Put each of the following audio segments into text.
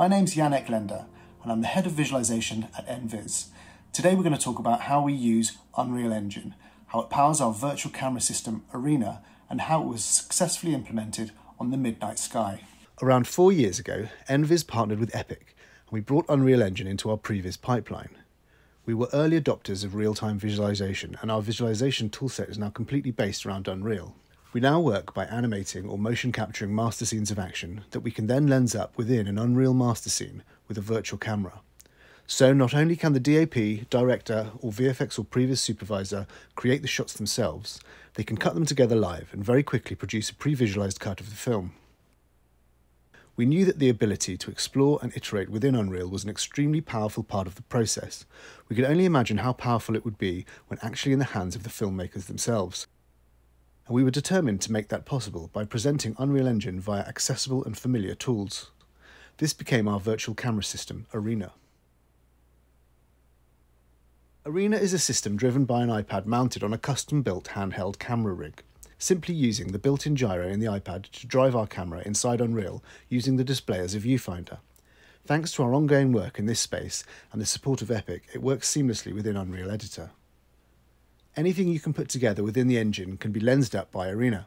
My name's Janek Lender and I'm the Head of Visualization at NVIZ. Today we're going to talk about how we use Unreal Engine, how it powers our virtual camera system Arena and how it was successfully implemented on the Midnight Sky. Around four years ago, NVIZ partnered with Epic and we brought Unreal Engine into our previs pipeline. We were early adopters of real-time visualization and our visualization toolset is now completely based around Unreal. We now work by animating or motion capturing master scenes of action that we can then lens up within an Unreal master scene with a virtual camera. So not only can the DOP, director, or VFX or previs supervisor create the shots themselves, they can cut them together live and very quickly produce a pre-visualized cut of the film. We knew that the ability to explore and iterate within Unreal was an extremely powerful part of the process. We could only imagine how powerful it would be when actually in the hands of the filmmakers themselves and we were determined to make that possible by presenting Unreal Engine via accessible and familiar tools. This became our virtual camera system, Arena. Arena is a system driven by an iPad mounted on a custom-built handheld camera rig, simply using the built-in gyro in the iPad to drive our camera inside Unreal using the display as a viewfinder. Thanks to our ongoing work in this space and the support of Epic, it works seamlessly within Unreal Editor. Anything you can put together within the engine can be lensed up by Arena.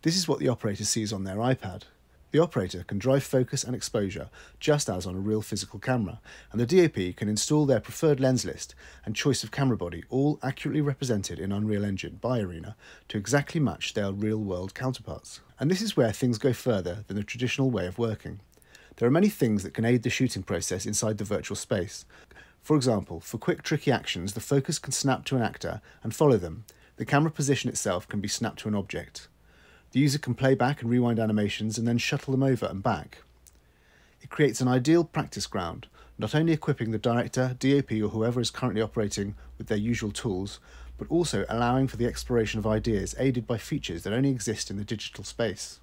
This is what the operator sees on their iPad. The operator can drive focus and exposure just as on a real physical camera, and the DOP can install their preferred lens list and choice of camera body, all accurately represented in Unreal Engine by Arena to exactly match their real world counterparts. And this is where things go further than the traditional way of working. There are many things that can aid the shooting process inside the virtual space, for example, for quick tricky actions, the focus can snap to an actor and follow them. The camera position itself can be snapped to an object. The user can play back and rewind animations and then shuttle them over and back. It creates an ideal practice ground, not only equipping the director, DOP or whoever is currently operating with their usual tools, but also allowing for the exploration of ideas aided by features that only exist in the digital space.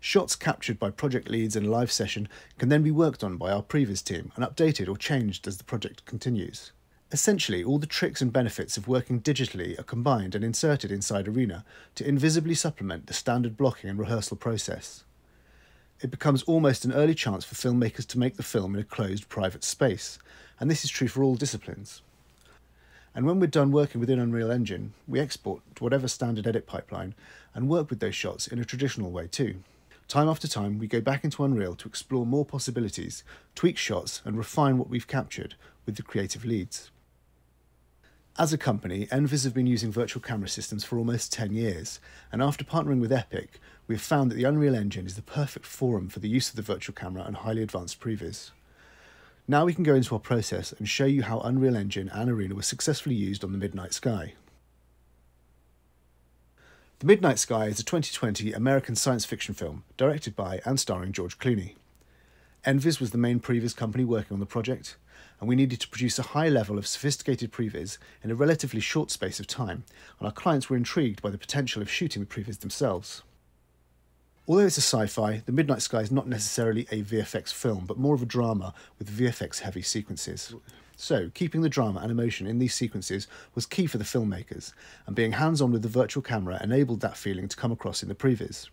Shots captured by project leads in a live session can then be worked on by our previs team and updated or changed as the project continues. Essentially, all the tricks and benefits of working digitally are combined and inserted inside Arena to invisibly supplement the standard blocking and rehearsal process. It becomes almost an early chance for filmmakers to make the film in a closed private space, and this is true for all disciplines. And when we're done working within Unreal Engine, we export to whatever standard edit pipeline and work with those shots in a traditional way too. Time after time, we go back into Unreal to explore more possibilities, tweak shots, and refine what we've captured with the creative leads. As a company, NVIZ have been using virtual camera systems for almost 10 years, and after partnering with Epic, we have found that the Unreal Engine is the perfect forum for the use of the virtual camera and highly advanced previs. Now we can go into our process and show you how Unreal Engine and Arena were successfully used on the Midnight Sky. The Midnight Sky is a 2020 American science fiction film directed by and starring George Clooney. NVIZ was the main previs company working on the project, and we needed to produce a high level of sophisticated previs in a relatively short space of time, and our clients were intrigued by the potential of shooting the previs themselves. Although it's a sci-fi, The Midnight Sky is not necessarily a VFX film, but more of a drama with VFX-heavy sequences. So, keeping the drama and emotion in these sequences was key for the filmmakers, and being hands on with the virtual camera enabled that feeling to come across in the previs.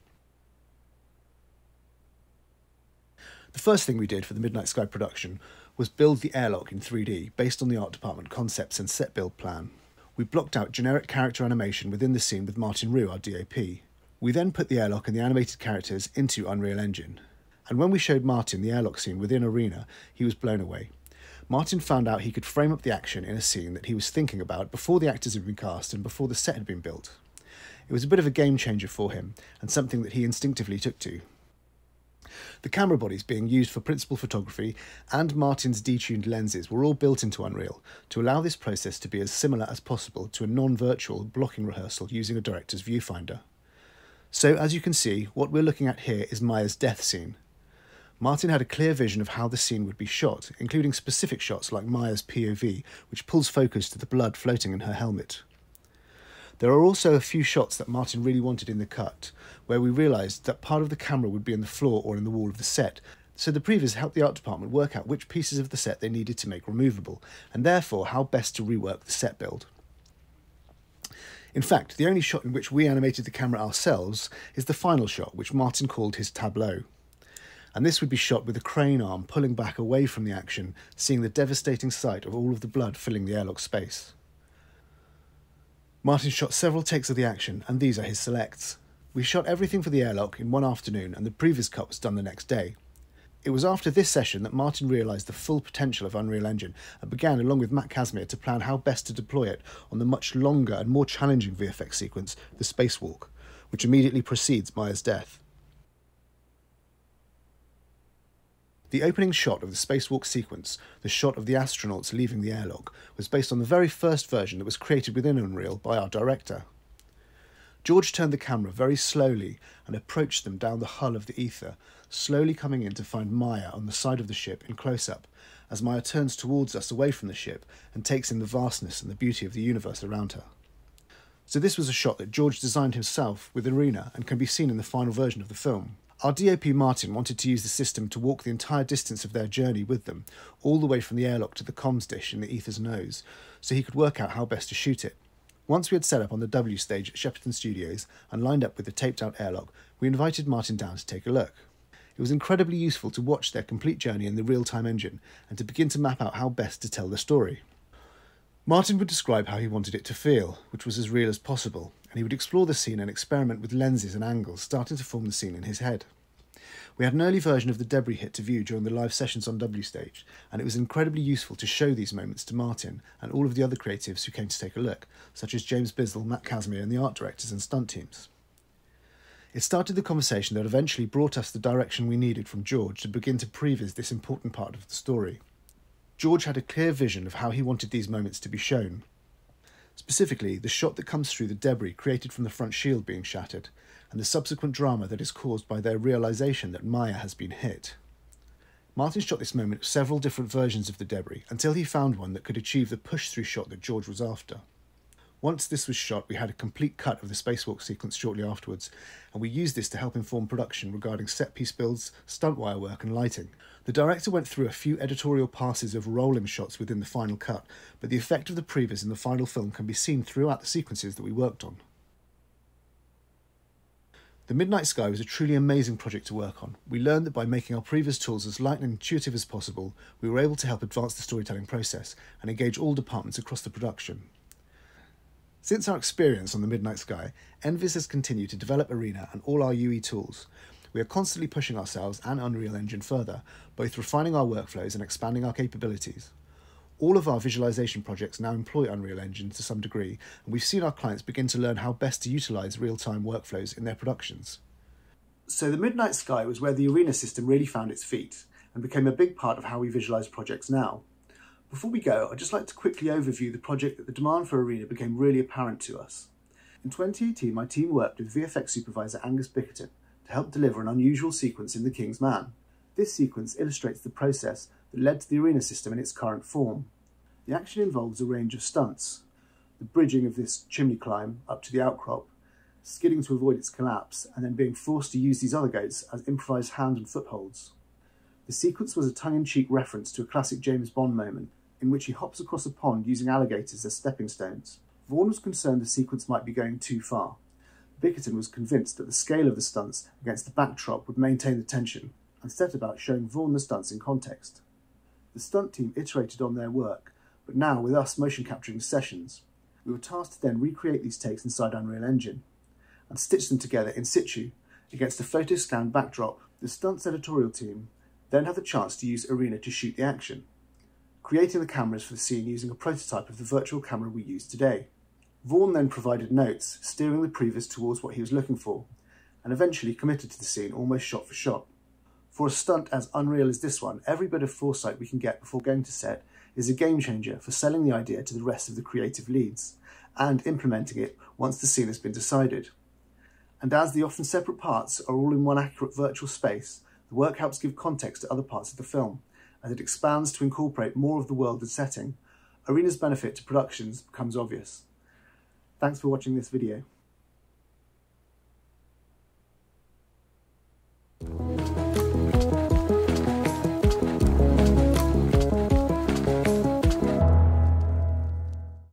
The first thing we did for the Midnight Sky production was build the airlock in 3D based on the art department concepts and set build plan. We blocked out generic character animation within the scene with Martin Ruhe, our DOP. We then put the airlock and the animated characters into Unreal Engine. And when we showed Martin the airlock scene within Arena, he was blown away. Martin found out he could frame up the action in a scene that he was thinking about before the actors had been cast and before the set had been built. It was a bit of a game changer for him, and something that he instinctively took to. The camera bodies being used for principal photography and Martin's detuned lenses were all built into Unreal to allow this process to be as similar as possible to a non-virtual blocking rehearsal using a director's viewfinder. So as you can see, what we're looking at here is Maya's death scene, Martin had a clear vision of how the scene would be shot, including specific shots like Maya's POV, which pulls focus to the blood floating in her helmet. There are also a few shots that Martin really wanted in the cut, where we realised that part of the camera would be in the floor or in the wall of the set, so the previs helped the art department work out which pieces of the set they needed to make removable, and therefore how best to rework the set build. In fact, the only shot in which we animated the camera ourselves is the final shot, which Martin called his tableau. and this would be shot with a crane arm pulling back away from the action, seeing the devastating sight of all of the blood filling the airlock space. Martin shot several takes of the action, and these are his selects. We shot everything for the airlock in one afternoon, and the previs cut was done the next day. It was after this session that Martin realised the full potential of Unreal Engine and began, along with Matt Kasmir, to plan how best to deploy it on the much longer and more challenging VFX sequence, the spacewalk, which immediately precedes Maya's death. The opening shot of the spacewalk sequence, the shot of the astronauts leaving the airlock, was based on the very first version that was created within Unreal by our director. George turned the camera very slowly and approached them down the hull of the Aether, slowly coming in to find Maya on the side of the ship in close up, as Maya turns towards us away from the ship and takes in the vastness and the beauty of the universe around her. So, this was a shot that George designed himself with Arena and can be seen in the final version of the film. Our DOP Martin wanted to use the system to walk the entire distance of their journey with them, all the way from the airlock to the comms dish in the Aether's nose, so he could work out how best to shoot it. Once we had set up on the W stage at Shepperton Studios and lined up with the taped out airlock, we invited Martin down to take a look. It was incredibly useful to watch their complete journey in the real time engine and to begin to map out how best to tell the story. Martin would describe how he wanted it to feel, which was as real as possible, and he would explore the scene and experiment with lenses and angles, starting to form the scene in his head. We had an early version of the debris hit to view during the live sessions on W Stage, and it was incredibly useful to show these moments to Martin and all of the other creatives who came to take a look, such as James Bissell, Matt Kasmir, and the art directors and stunt teams. It started the conversation that eventually brought us the direction we needed from George to begin to previs this important part of the story. George had a clear vision of how he wanted these moments to be shown. Specifically, the shot that comes through the debris created from the front shield being shattered, and the subsequent drama that is caused by their realization that Maya has been hit. Martin shot this moment several different versions of the debris until he found one that could achieve the push through shot that George was after. Once this was shot, we had a complete cut of the spacewalk sequence shortly afterwards, and we used this to help inform production regarding set piece builds, stunt wire work, and lighting. The director went through a few editorial passes of rolling shots within the final cut, but the effect of the previs in the final film can be seen throughout the sequences that we worked on. The Midnight Sky was a truly amazing project to work on. We learned that by making our previs tools as light and intuitive as possible, we were able to help advance the storytelling process and engage all departments across the production. Since our experience on the Midnight Sky, NVIZ has continued to develop Arena and all our UE tools. We are constantly pushing ourselves and Unreal Engine further, both refining our workflows and expanding our capabilities. All of our visualization projects now employ Unreal Engine to some degree, and we've seen our clients begin to learn how best to utilize real time workflows in their productions. So, the Midnight Sky was where the Arena system really found its feet and became a big part of how we visualize projects now. Before we go, I'd just like to quickly overview the project that the demand for Arena became really apparent to us. In 2018, my team worked with VFX supervisor Angus Bickerton to help deliver an unusual sequence in The King's Man. This sequence illustrates the process led to the arena system in its current form. The action involves a range of stunts, the bridging of this chimney climb up to the outcrop, skidding to avoid its collapse, and then being forced to use these other goats as improvised hand and footholds. The sequence was a tongue-in-cheek reference to a classic James Bond moment in which he hops across a pond using alligators as stepping stones. Vaughn was concerned the sequence might be going too far. Bickerton was convinced that the scale of the stunts against the backdrop would maintain the tension, and set about showing Vaughn the stunts in context. The stunt team iterated on their work, but now with us motion capturing sessions, we were tasked to then recreate these takes inside Unreal Engine and stitch them together in situ against a photo scanned backdrop. The stunts editorial team then had the chance to use Arena to shoot the action, creating the cameras for the scene using a prototype of the virtual camera we use today. Vaughn then provided notes, steering the previs towards what he was looking for, and eventually committed to the scene almost shot for shot. For a stunt as unreal as this one, every bit of foresight we can get before going to set is a game changer for selling the idea to the rest of the creative leads and implementing it once the scene has been decided. And as the often separate parts are all in one accurate virtual space, the work helps give context to other parts of the film, as it expands to incorporate more of the world and setting. Arena's benefit to productions becomes obvious. Thanks for watching this video.